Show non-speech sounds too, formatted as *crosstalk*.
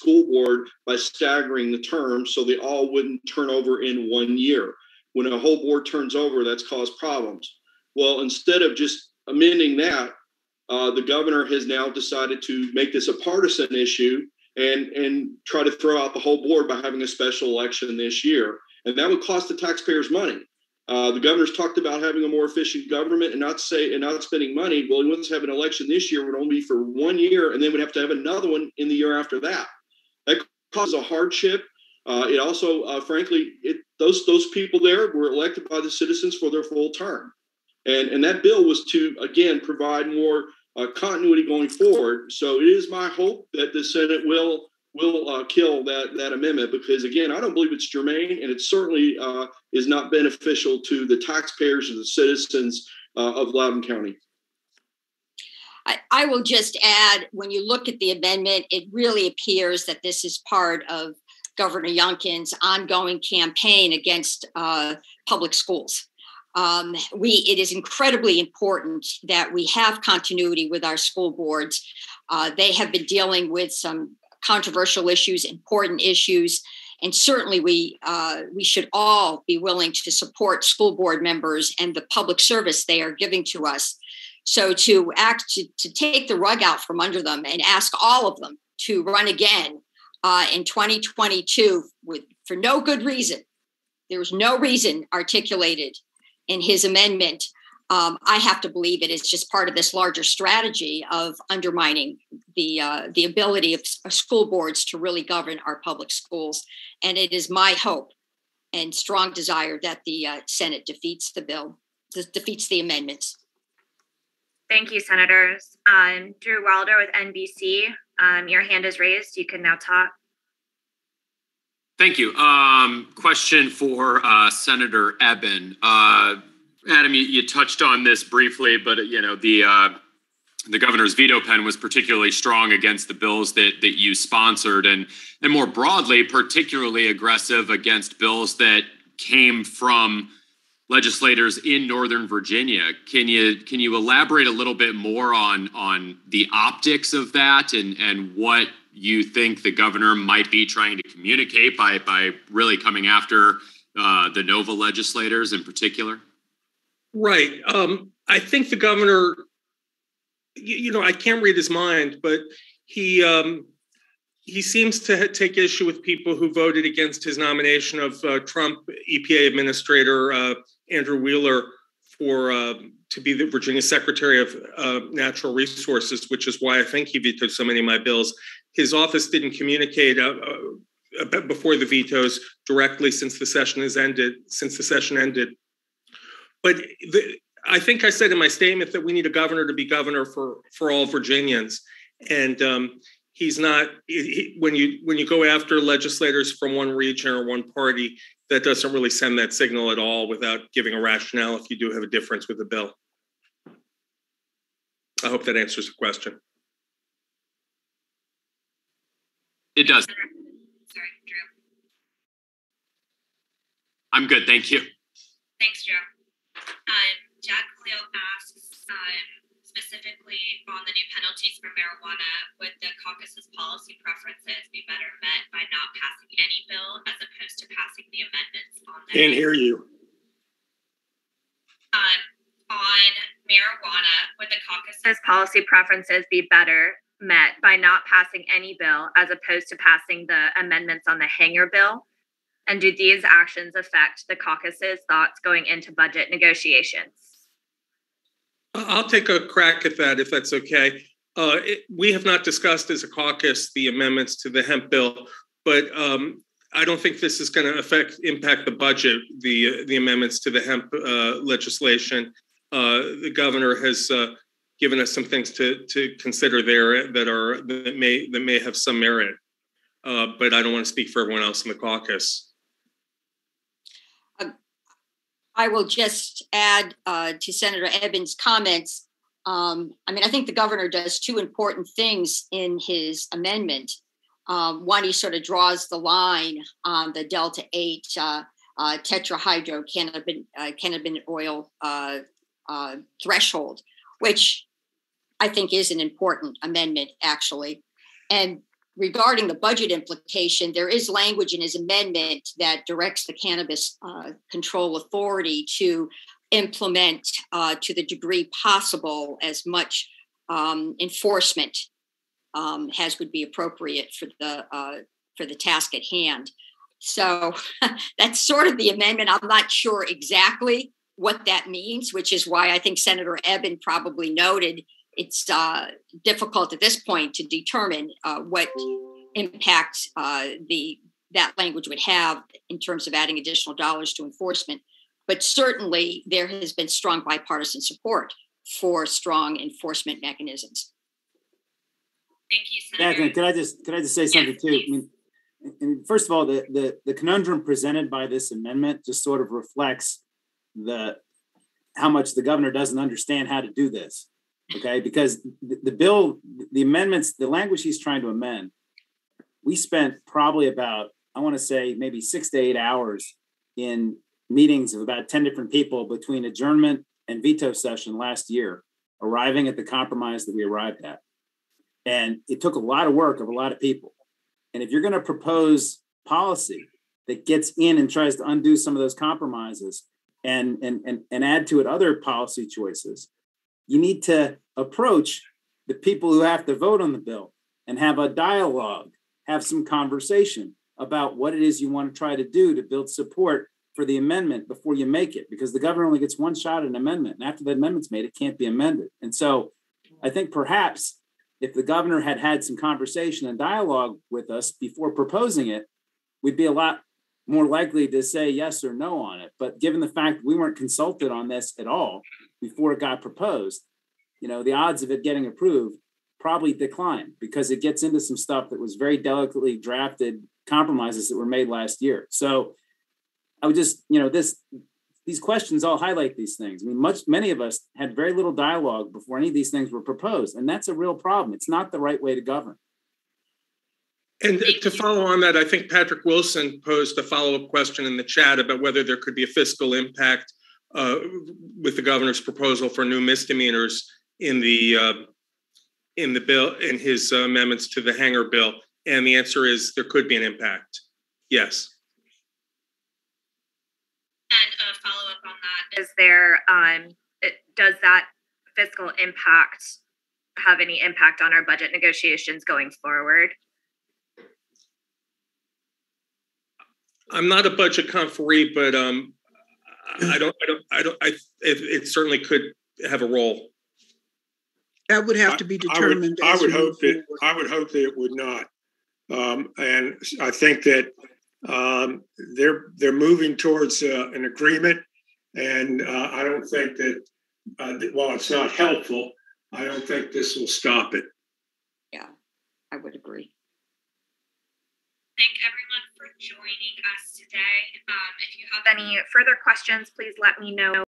school board by staggering the terms so they all wouldn't turn over in one year. When a whole board turns over, that's caused problems. Well, instead of just amending that, uh, the governor has now decided to make this a partisan issue and and try to throw out the whole board by having a special election this year, and that would cost the taxpayers money. Uh, the governor's talked about having a more efficient government and not say and not spending money. Well, he wants to have an election this year would only be for one year, and then we'd have to have another one in the year after that. That causes a hardship. Uh, it also, uh, frankly, it, those those people there were elected by the citizens for their full term, and and that bill was to again provide more uh, continuity going forward. So it is my hope that the Senate will will uh, kill that that amendment because again, I don't believe it's germane, and it certainly uh, is not beneficial to the taxpayers or the citizens uh, of Loudoun County. I, I will just add, when you look at the amendment, it really appears that this is part of Governor Youngkin's ongoing campaign against uh, public schools. Um, we it is incredibly important that we have continuity with our school boards. Uh, they have been dealing with some controversial issues, important issues, and certainly we uh, we should all be willing to support school board members and the public service they are giving to us. So to act to, to take the rug out from under them and ask all of them to run again uh, in 2022 with for no good reason. There was no reason articulated in his amendment, um, I have to believe it is just part of this larger strategy of undermining the uh, the ability of, school boards to really govern our public schools. And it is my hope and strong desire that the uh, Senate defeats the bill, defeats the amendments. Thank you, Senators. Um, Drew Wilder with NBC. Um, your hand is raised. You can now talk. Thank you. Um, question for uh, Senator Ebbin. Uh, Adam, you, you, touched on this briefly, but you know the uh, the governor's veto pen was particularly strong against the bills that that you sponsored, and and more broadly, particularly aggressive against bills that came from legislators in Northern Virginia. Can you can you elaborate a little bit more on on the optics of that and and what you think the governor might be trying to communicate by by really coming after uh, the Nova legislators in particular? Right. Um, I think the governor, you, you, know, I can't read his mind, but he um, he seems to take issue with people who voted against his nomination of uh, Trump EPA Administrator uh, Andrew Wheeler for uh, to be the Virginia Secretary of uh, Natural Resources, which is why I think he vetoed so many of my bills his office didn't communicate uh, uh, before the vetoes directly since the session has ended. Since the session ended, but the, I think I said in my statement that we need a governor to be governor for for all Virginians, and um, he's not. He, when you when you go after legislators from one region or one party, that doesn't really send that signal at all without giving a rationale if you do have a difference with the bill. I hope that answers the question. It does. Sorry, Drew. I'm good, thank you. Thanks, Drew. Um, Jack Leo asks um, specifically on the new penalties for marijuana, would the caucus's policy preferences be better met by not passing any bill as opposed to passing the amendments on that? Can't hear you. Um, on marijuana, would the caucus's policy preferences be better met by not passing any bill as opposed to passing the amendments on the Hanger bill? And do these actions affect the caucus's thoughts going into budget negotiations? I'll take a crack at that if that's okay. Uh, it, we have not discussed as a caucus the amendments to the hemp bill, but um, I don't think this is going to affect impact the budget. The the amendments to the hemp uh, legislation. Uh, the governor has uh, given us some things to to consider there that are that may that may have some merit. Uh, but I don't want to speak for everyone else in the caucus. Um, I will just add uh, to Senator Ebbin's comments. Um, I mean, I think the governor does two important things in his amendment. Um, one, he sort of draws the line on the delta eight uh, uh, tetrahydrocannabinol uh, oil uh, uh, threshold, which I think is an important amendment, actually. And regarding the budget implication, there is language in his amendment that directs the Cannabis uh, Control Authority to implement, uh, to the degree possible, as much um, enforcement um, as would be appropriate for the uh, for the task at hand. So *laughs* that's sort of the amendment. I'm not sure exactly what that means, which is why I think Senator Ebbin probably noted it's uh, difficult at this point to determine uh, what impact uh, the that language would have in terms of adding additional dollars to enforcement. But certainly, there has been strong bipartisan support for strong enforcement mechanisms. Thank you, Senator. Catherine, could I just could I just say something yes, too? I mean, and first of all, the, the the conundrum presented by this amendment just sort of reflects the how much the governor doesn't understand how to do this. Okay, because the, the bill, the amendments, the language he's trying to amend, we spent probably about I want to say maybe six to eight hours in meetings of about 10 different people between adjournment and veto session last year, arriving at the compromise that we arrived at. And it took a lot of work of a lot of people. And if you're going to propose policy that gets in and tries to undo some of those compromises and, and, and, and add to it other policy choices, you need to approach the people who have to vote on the bill and have a dialogue, have some conversation about what it is you want to try to do to build support for the amendment before you make it, because the governor only gets one shot at an amendment. And after the amendment's made, it can't be amended. And so I think perhaps if the governor had had some conversation and dialogue with us before proposing it, we'd be a lot more likely to say yes or no on it. But given the fact we weren't consulted on this at all before it got proposed, you know, the odds of it getting approved probably decline because it gets into some stuff that was very delicately drafted compromises that were made last year. So I would just, you know, this these questions all highlight these things. I mean, much many of us had very little dialogue before any of these things were proposed, and that's a real problem. It's not the right way to govern. And to follow on that, I think Patrick Wilson posed a follow-up question in the chat about whether there could be a fiscal impact uh, with the governor's proposal for new misdemeanors in the uh, in the bill in his uh, amendments to the Hanger bill. And the answer is there could be an impact. Yes. And a follow up on that is there, um, it, does that fiscal impact have any impact on our budget negotiations going forward? I'm not a budget conferee, but um, I don't, I don't, I don't, I, it, it certainly could have a role. That would have to be determined. I would, I would hope that I would hope that it would not, um, and I think that um, they're they're moving towards uh, an agreement, and uh, I don't think that uh, while it's not helpful, I don't think this will stop it. Yeah, I would agree. Thank everyone for joining us today. Um, if you have any further questions, please let me know.